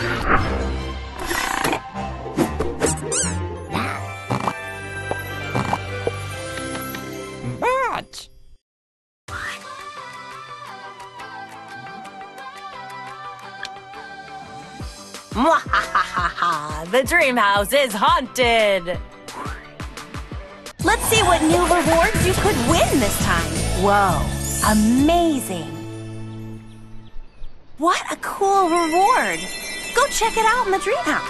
The dream house is haunted! Let's see what new rewards you could win this time. Whoa, amazing! What a cool reward! Go check it out in the dream house.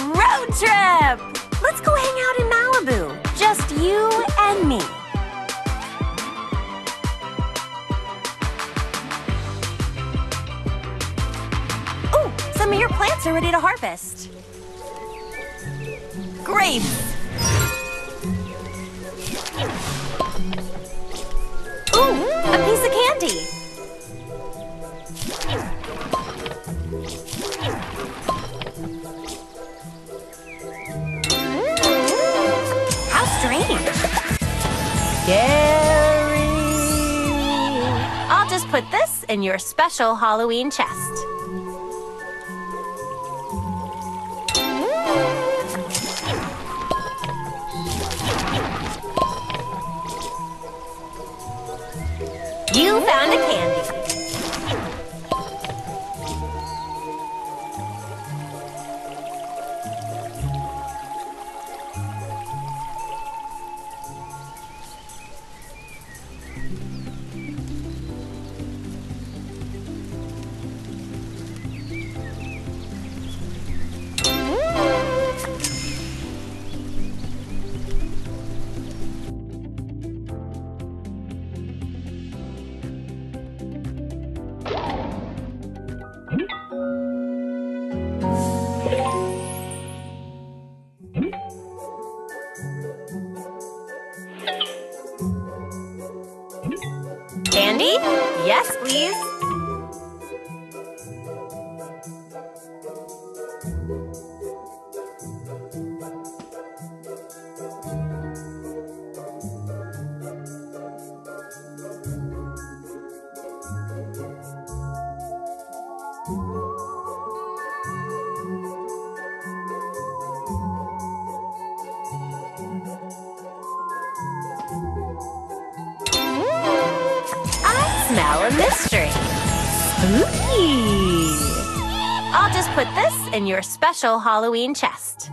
Road trip! Let's go hang out in Malibu. Just you and me. Ooh, some of your plants are ready to harvest. Grapes! Ooh, a piece of candy. Mm. How strange. Scary. I'll just put this in your special Halloween chest. In your special Halloween chest.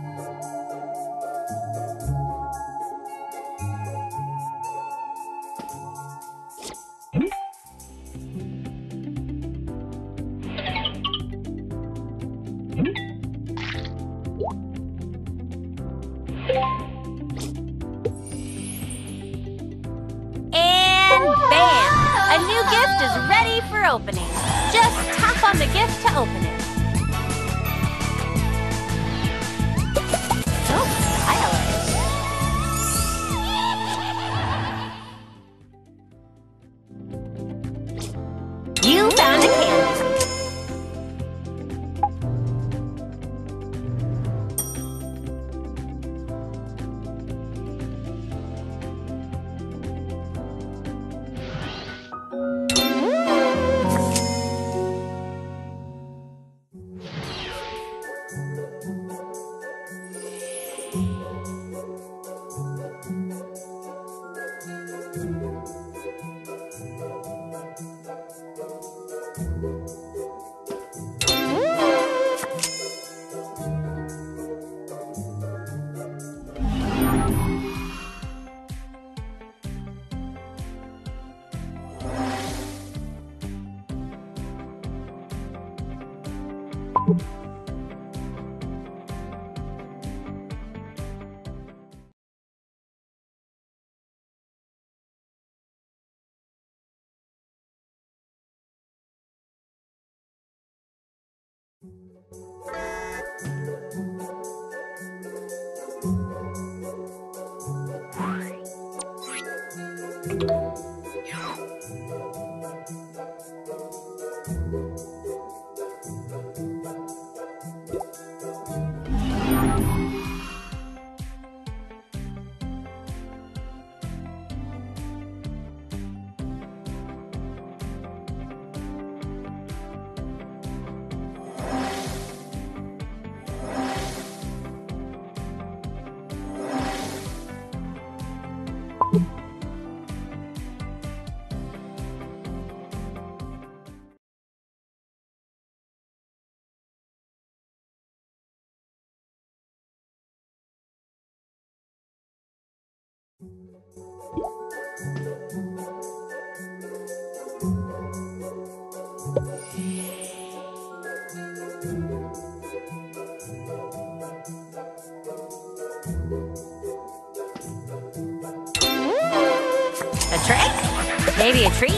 A treat?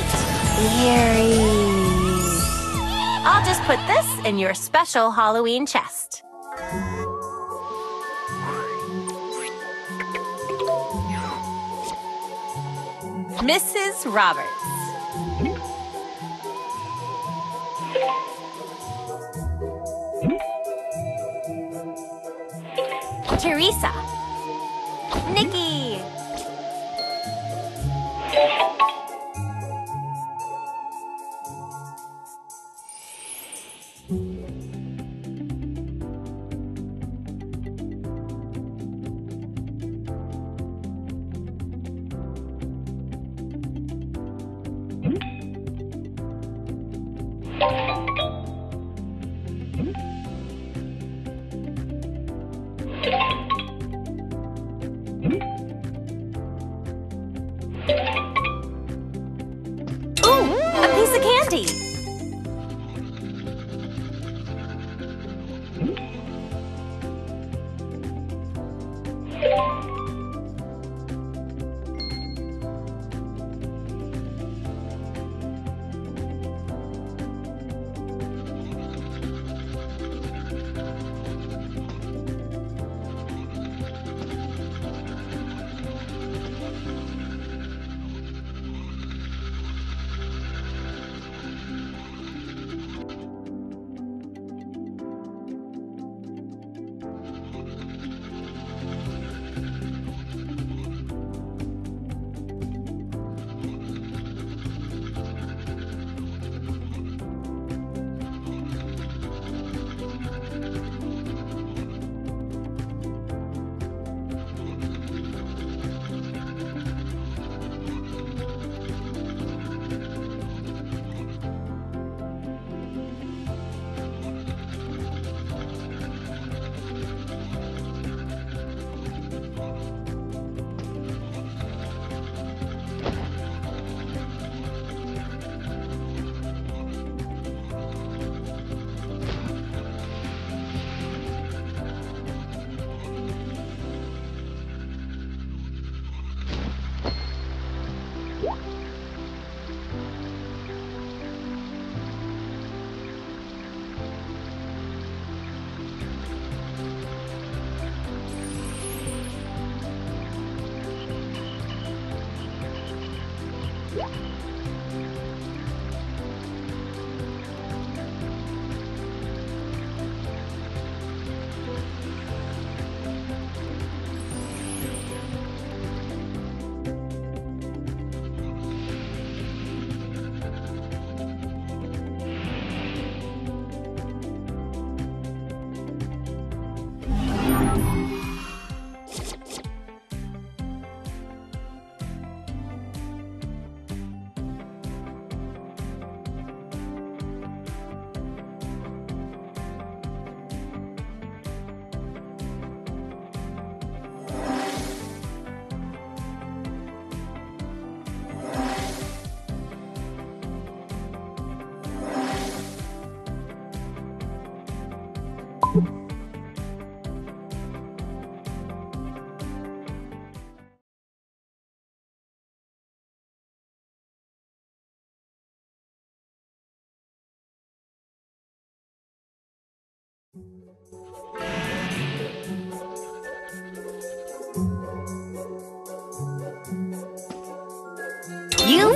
Eerie. I'll just put this in your special Halloween chest. Mrs. Roberts. Teresa.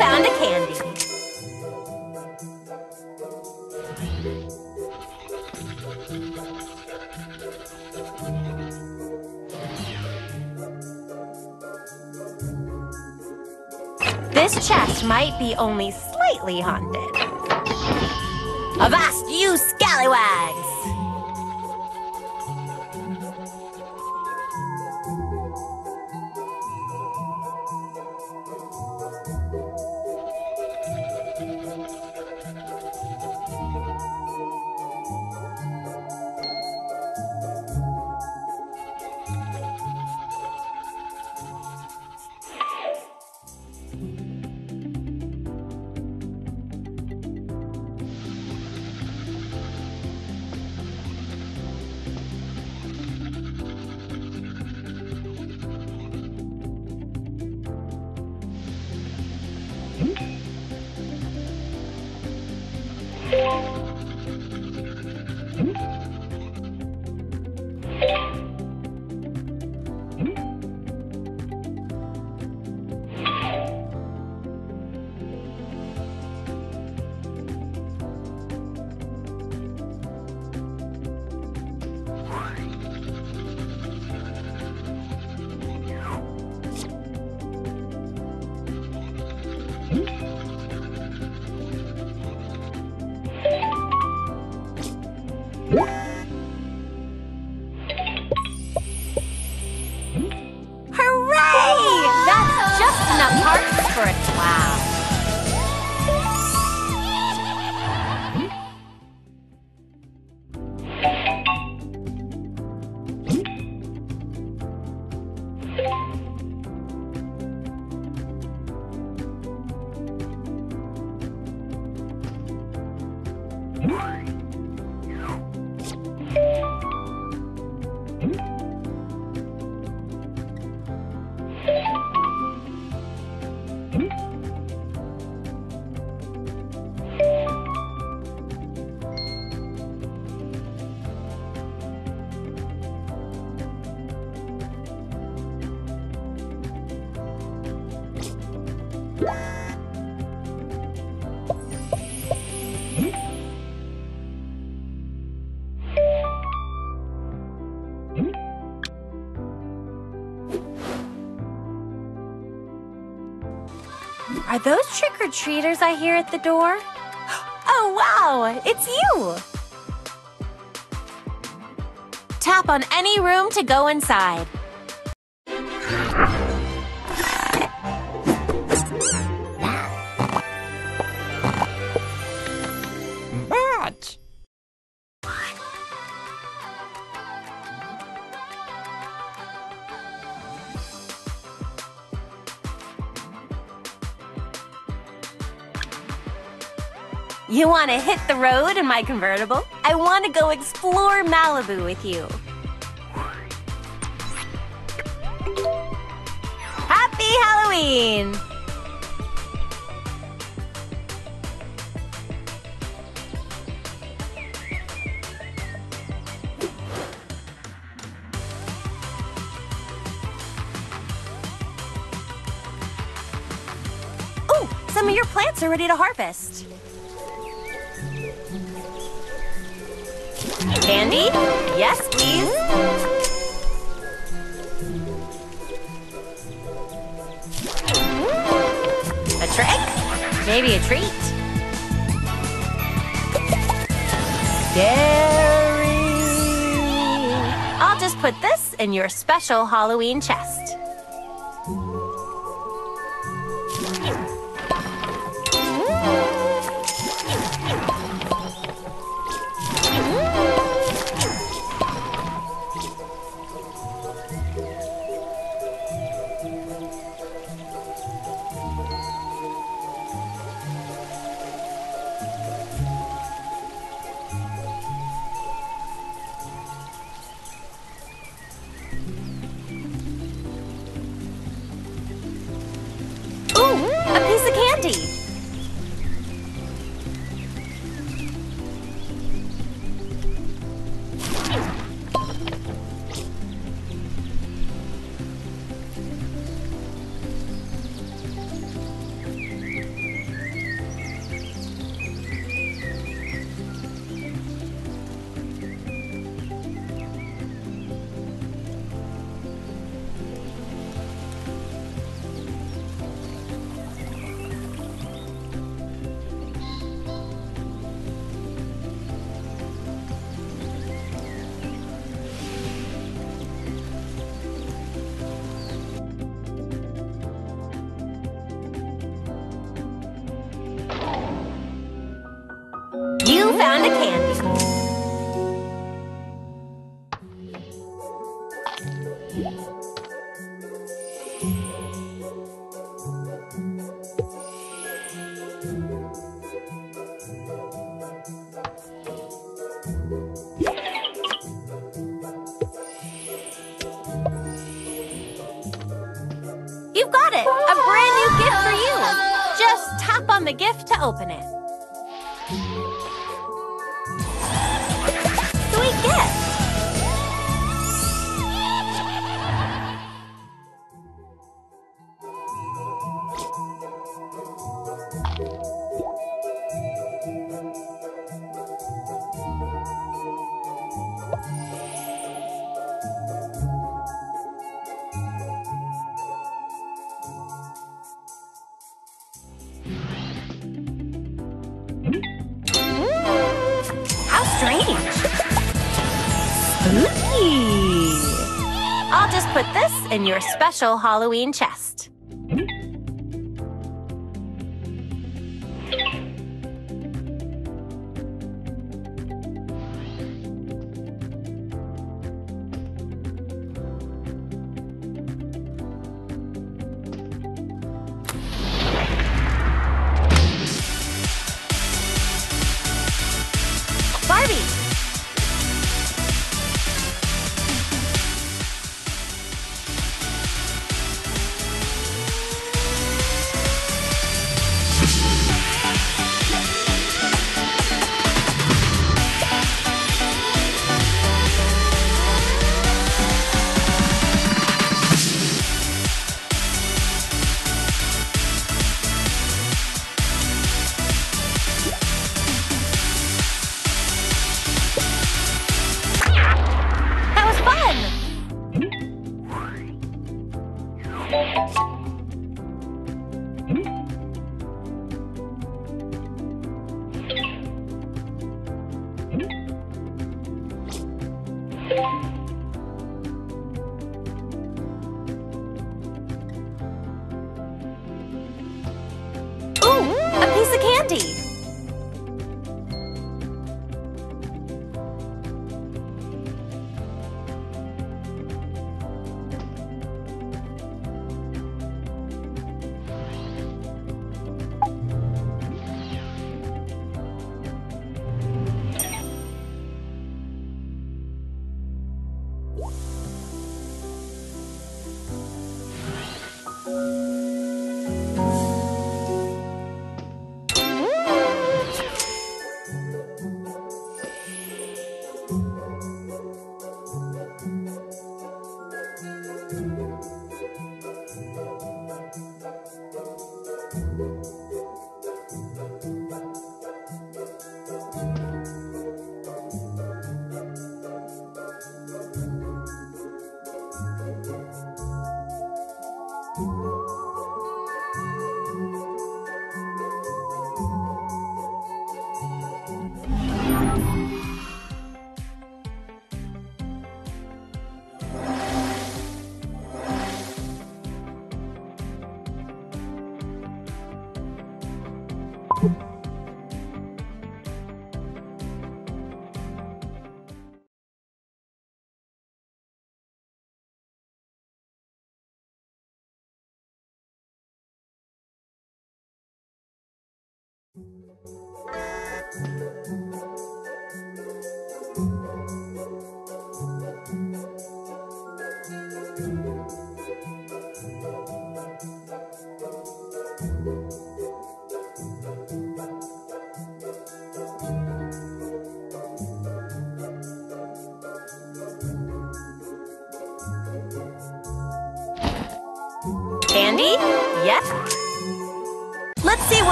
Found a candy. This chest might be only slightly haunted. Avast, you scallywags! Those trick-or-treaters I hear at the door? Oh, wow! It's you! Tap on any room to go inside. You want to hit the road in my convertible? I want to go explore Malibu with you. Happy Halloween! Some of your plants are ready to harvest. Candy? Yes, please. A trick? Maybe a treat? Scary. I'll just put this in your special Halloween chest. Gift to open it. In your special Halloween chest.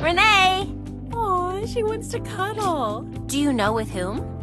Renee! Oh, she wants to cuddle. Do you know with whom?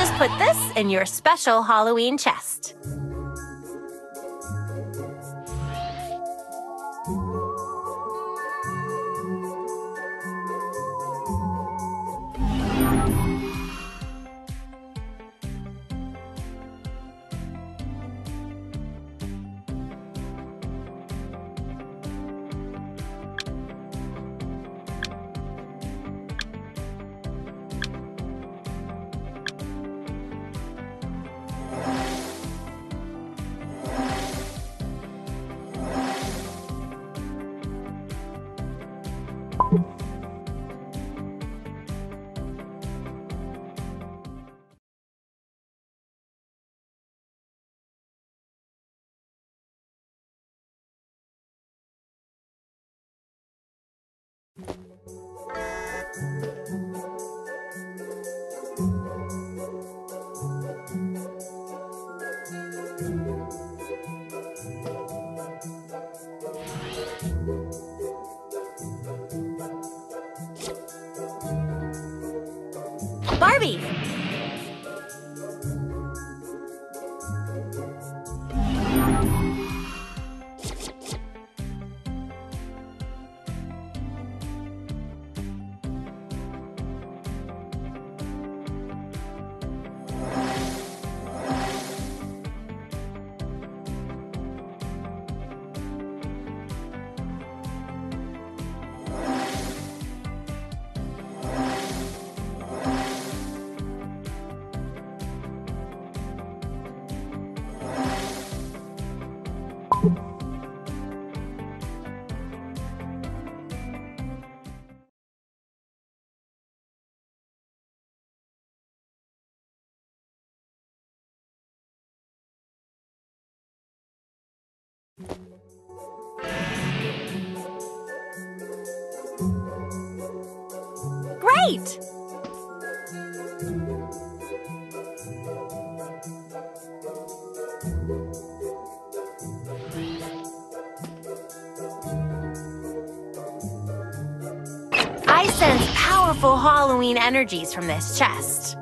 Just put this in your special Halloween chest. Barbie! Great! I sense powerful Halloween energies from this chest.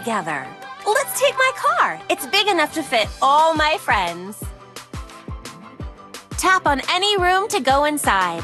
Together. Let's take my car. It's big enough to fit all my friends. Tap on any room to go inside.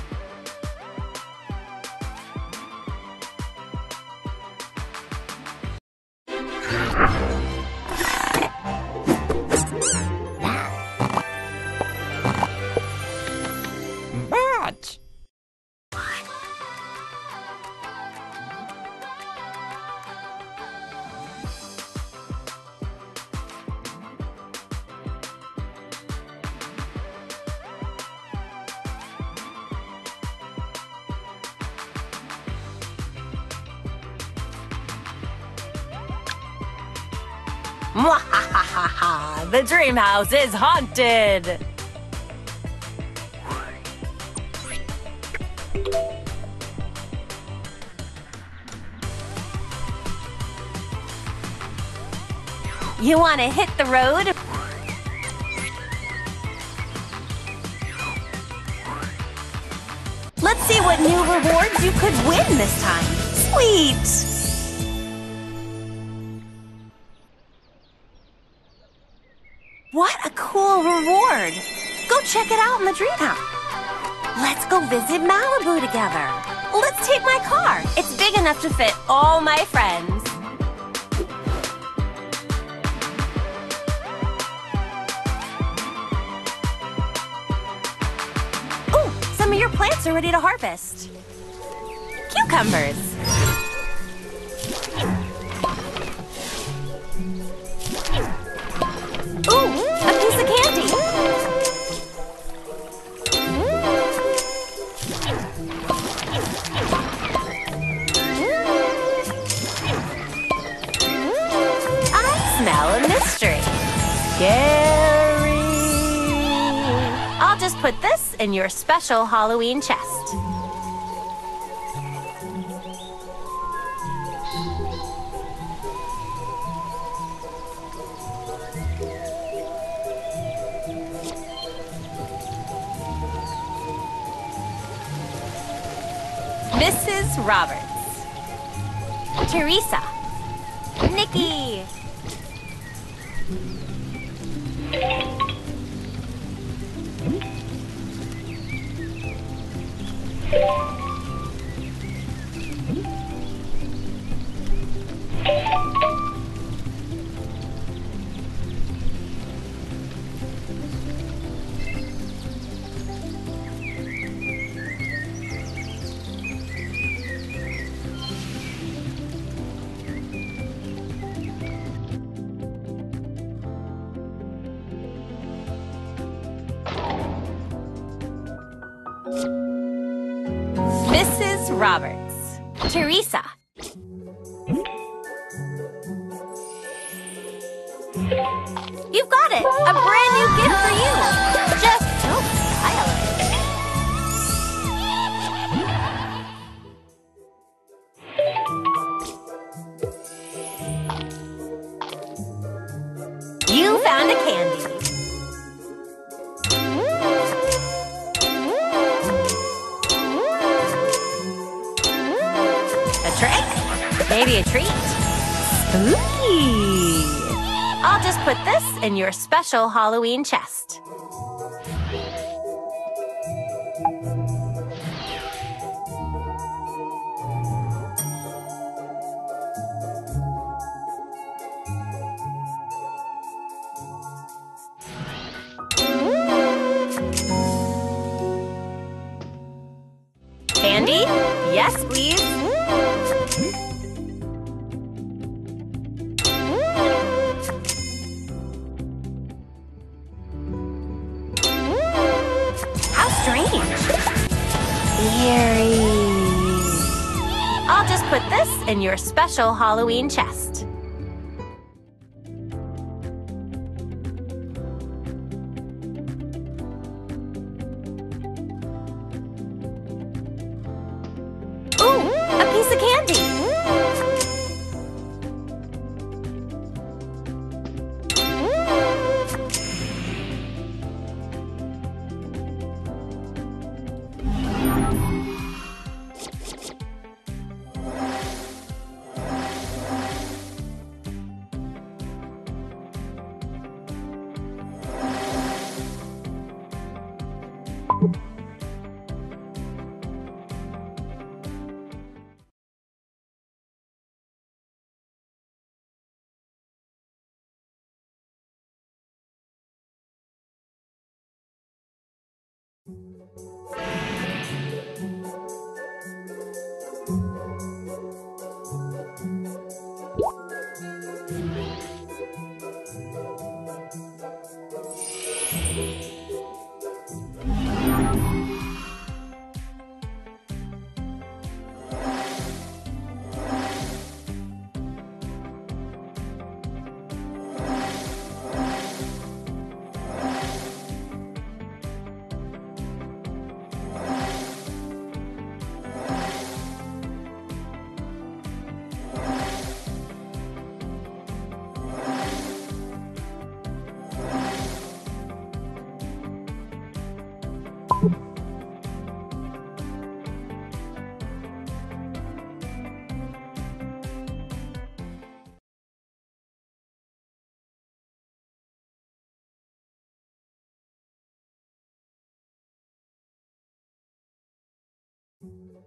Dream house is haunted! You want to hit the road? Let's see what new rewards you could win this time. Sweet! check it out in the dream house. Let's go visit Malibu together. Let's take my car. It's big enough to fit all my friends. Oh, some of your plants are ready to harvest. Cucumbers. in your special Halloween chest. Mrs. Roberts. Teresa. Nikki. Roberts. Teresa. in your special Halloween chest. Yes, please. in your special Halloween chest.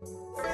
Música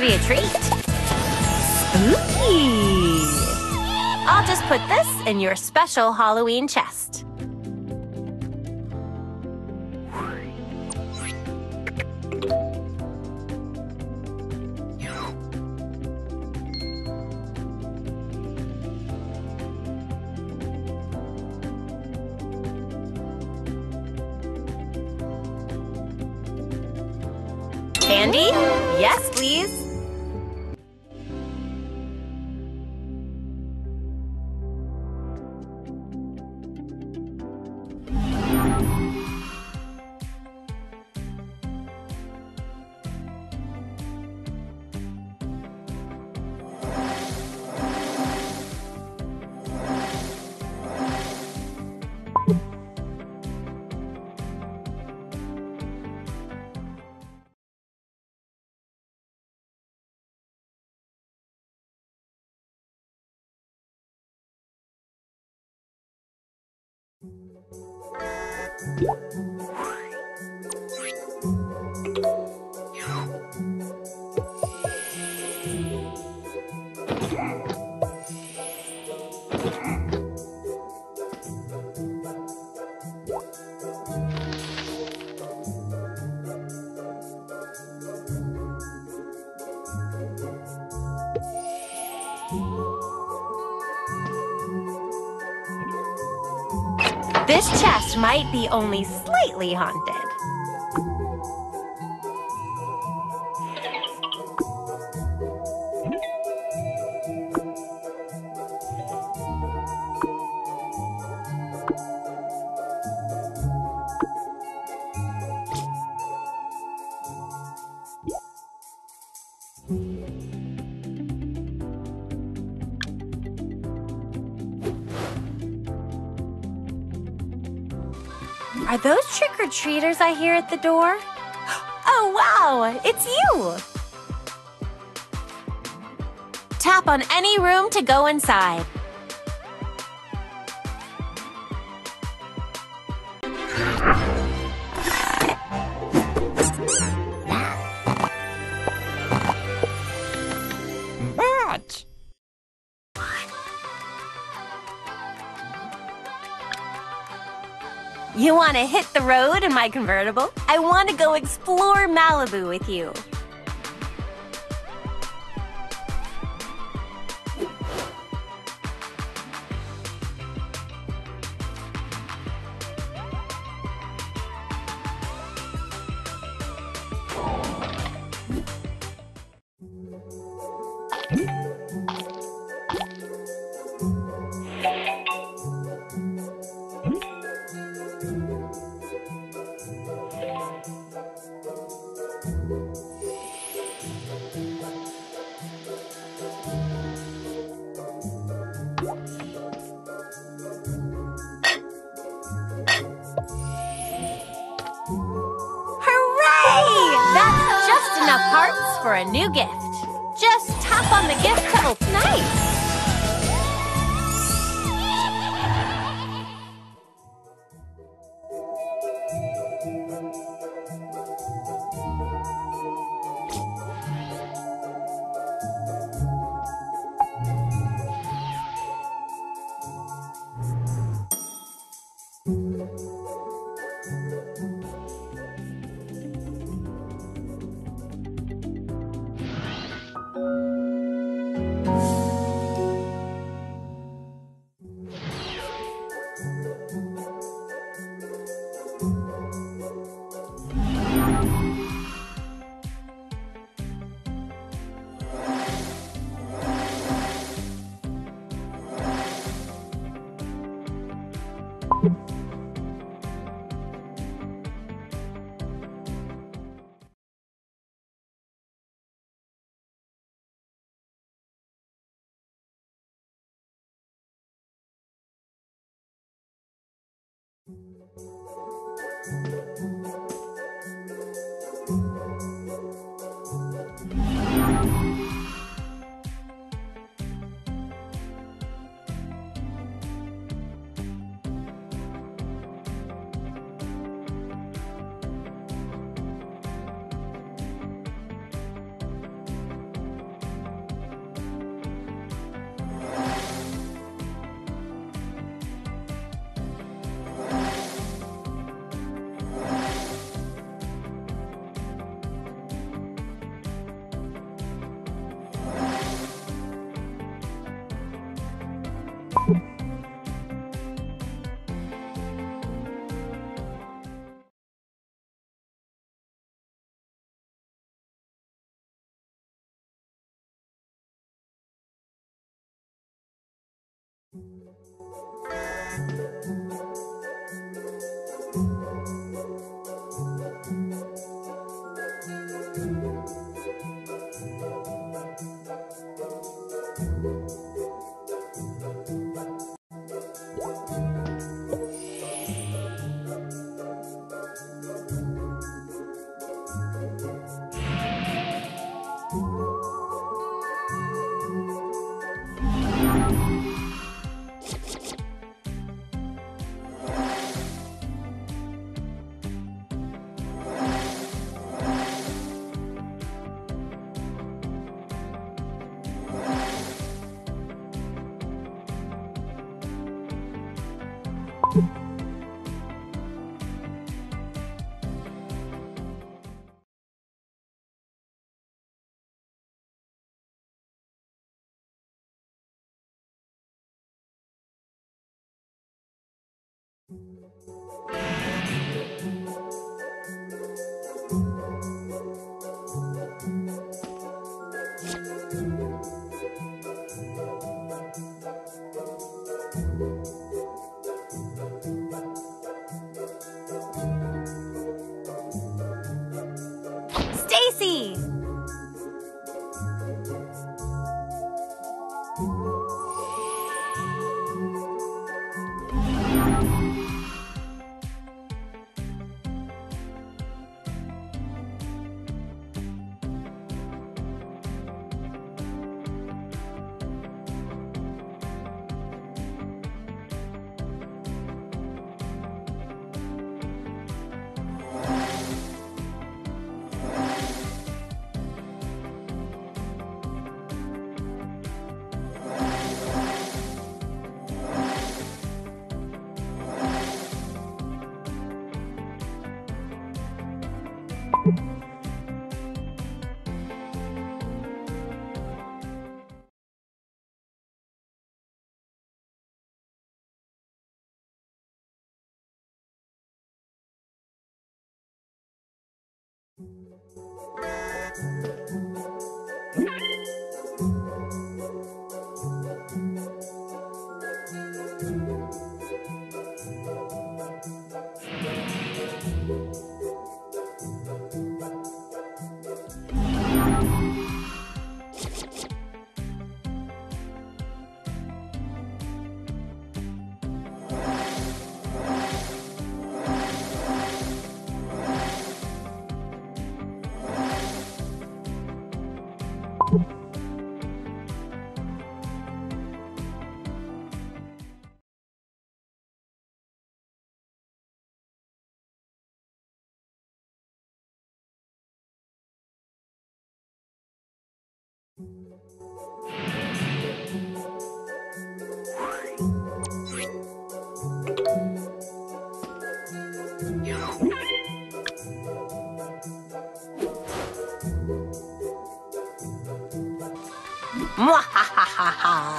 Maybe a treat? I'll just put this in your special Halloween chest. This only slightly haunted. Are those trick or treaters I hear at the door? Oh, wow! It's you! Tap on any room to go inside. Want to hit the road in my convertible? I want to go explore Malibu with you. A new gift. Just tap on the gift Música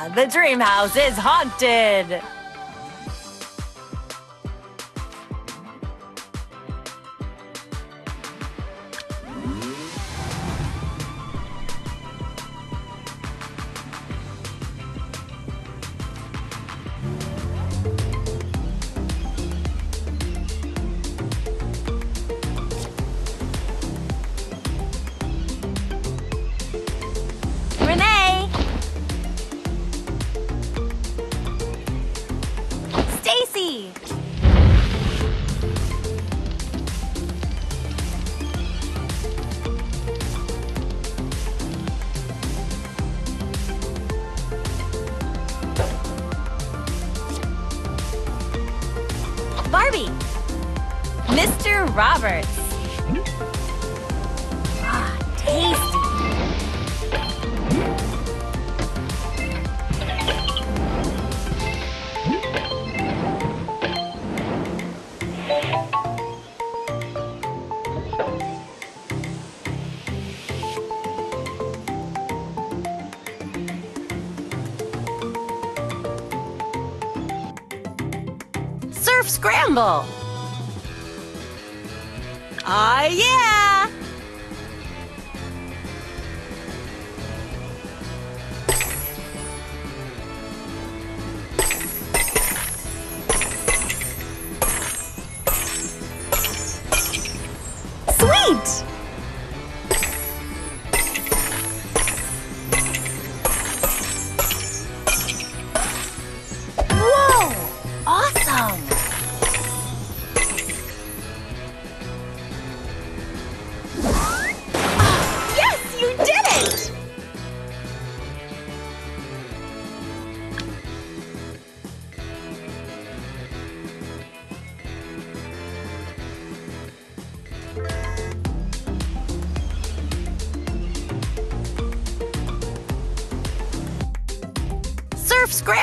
The dream house is haunted!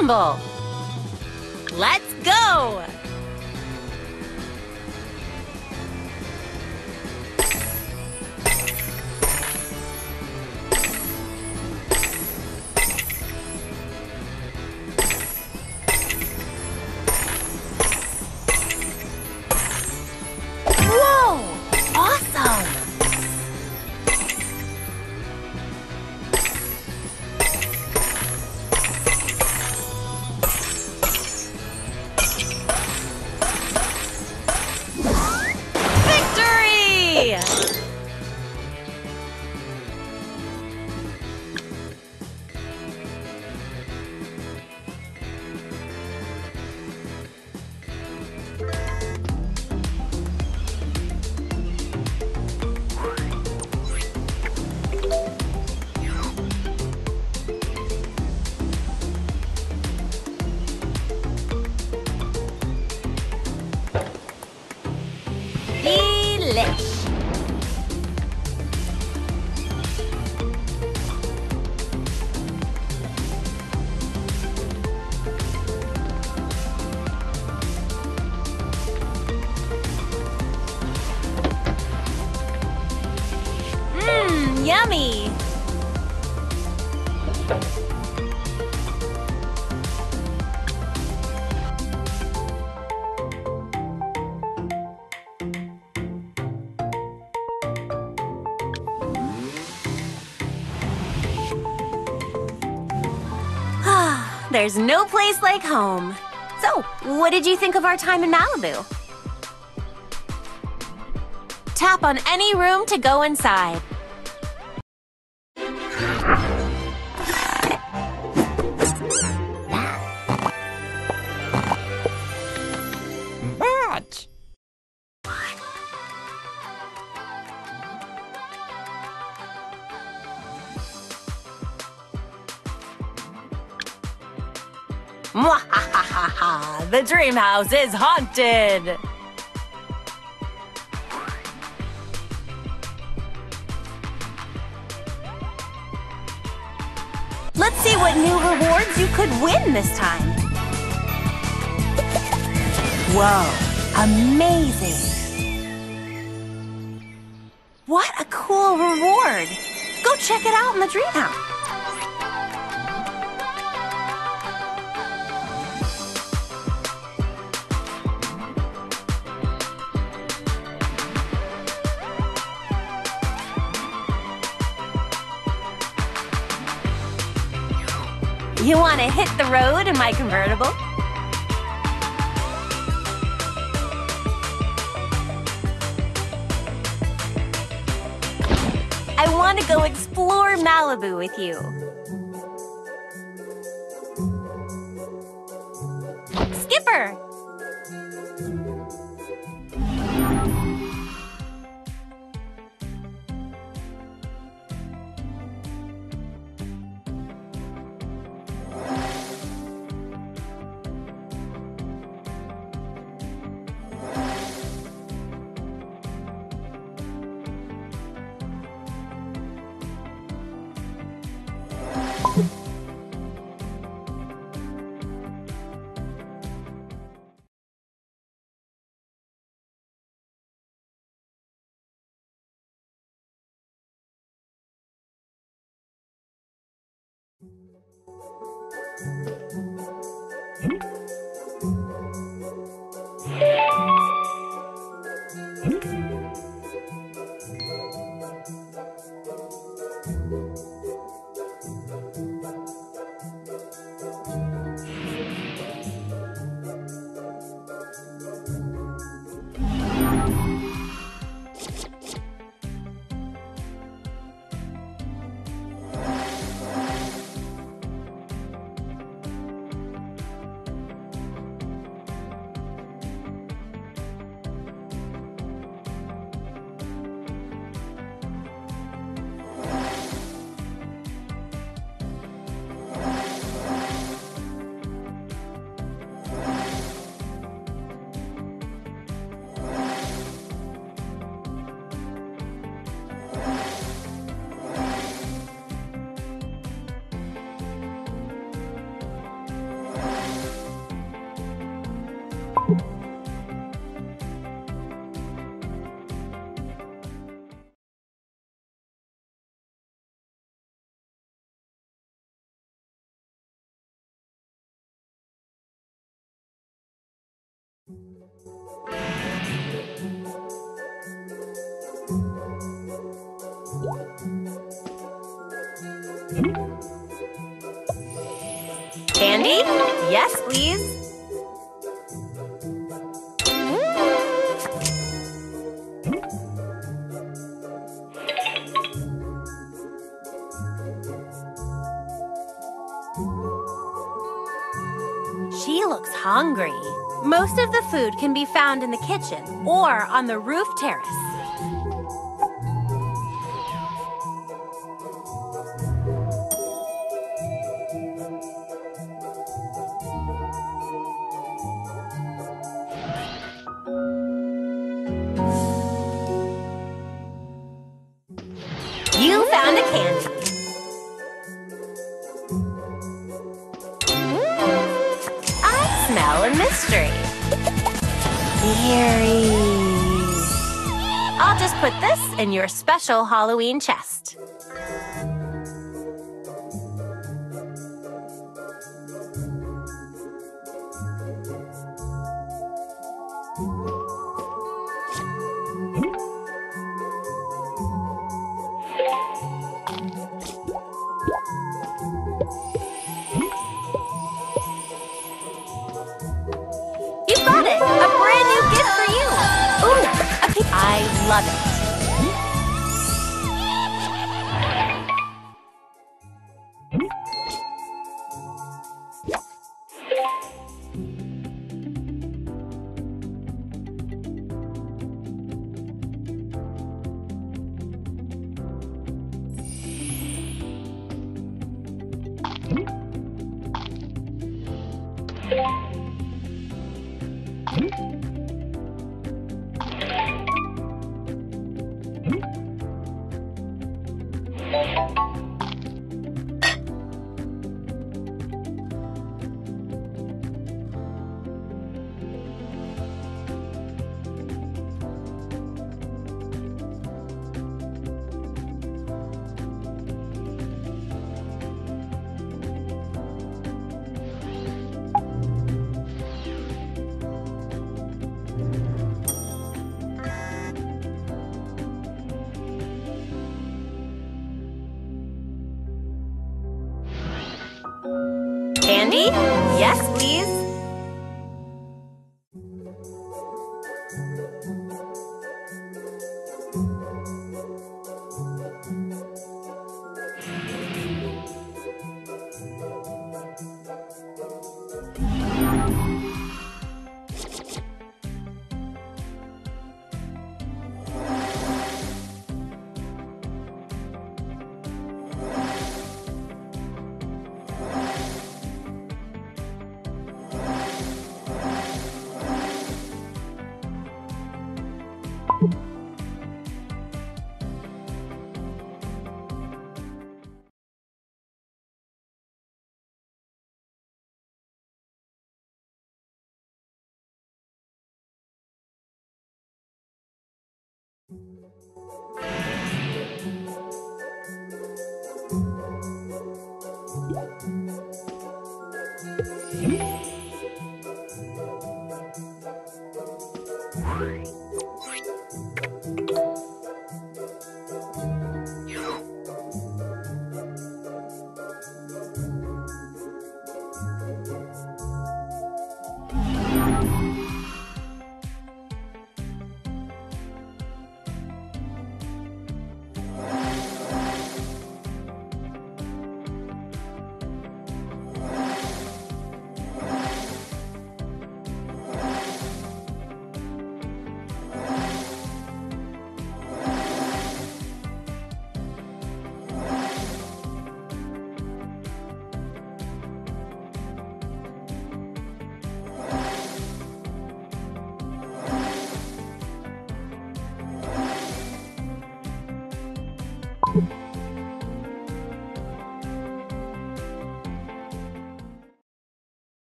Surf Mmm, yummy. Ah, there's no place like home. So, what did you think of our time in Malibu? Tap on any room to go inside. Dream house is haunted! Let's see what new rewards you could win this time. Whoa, amazing! What a cool reward! Go check it out in the dream house. To hit the road in my convertible? I want to go explore Malibu with you. Skipper! Candy? Yes, please. She looks hungry. Most of the food can be found in the kitchen or on the roof terrace. In your special Halloween chest.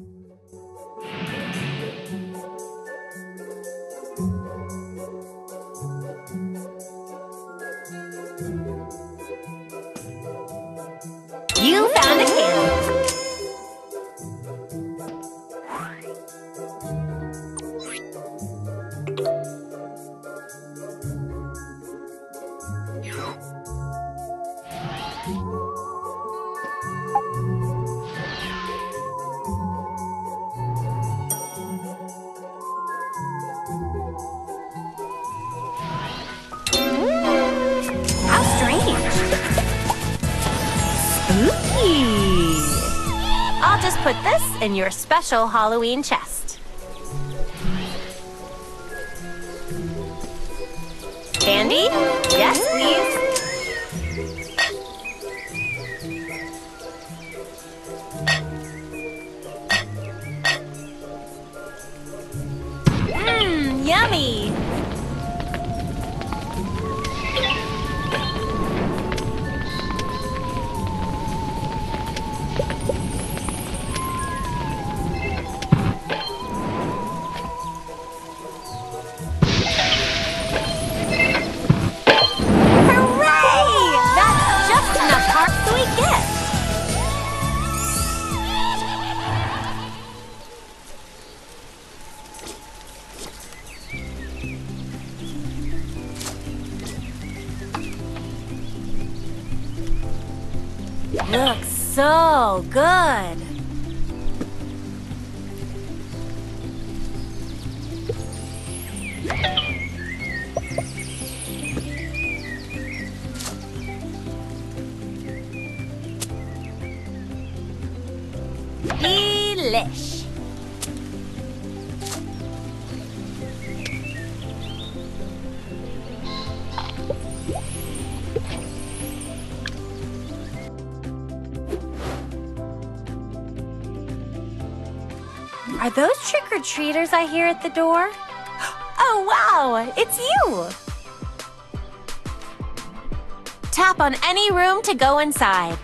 You found a candy. How strange. I'll just put this in your special Halloween chest. Candy? Yes, please. Trick-or-treaters I hear at the door? Oh, wow! It's you! Tap on any room to go inside.